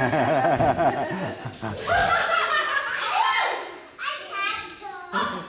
I can't go.